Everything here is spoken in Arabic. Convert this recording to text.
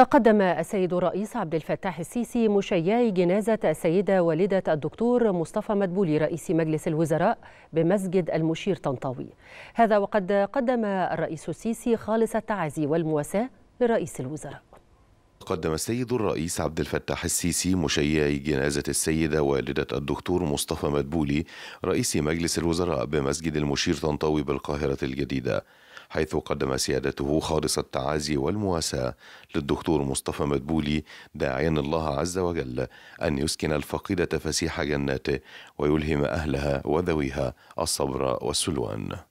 تقدم السيد الرئيس عبد الفتاح السيسي مشيعي جنازة السيدة والدة الدكتور مصطفى مدبولي رئيس مجلس الوزراء بمسجد المشير طنطاوي. هذا وقد قدم الرئيس السيسي خالص التعازي والمواساة لرئيس الوزراء. قدم السيد الرئيس عبد الفتاح السيسي مشيعي جنازة السيدة والدة الدكتور مصطفى مدبولي رئيس مجلس الوزراء بمسجد المشير طنطاوي بالقاهرة الجديدة حيث قدم سيادته خالص التعازي والمواساة للدكتور مصطفى مدبولي داعيا الله عز وجل أن يسكن الفقيدة فسيح جناته ويلهم أهلها وذويها الصبر والسلوان.